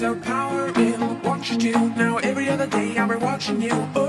so power in what you do. Now every other day I'll be watching you.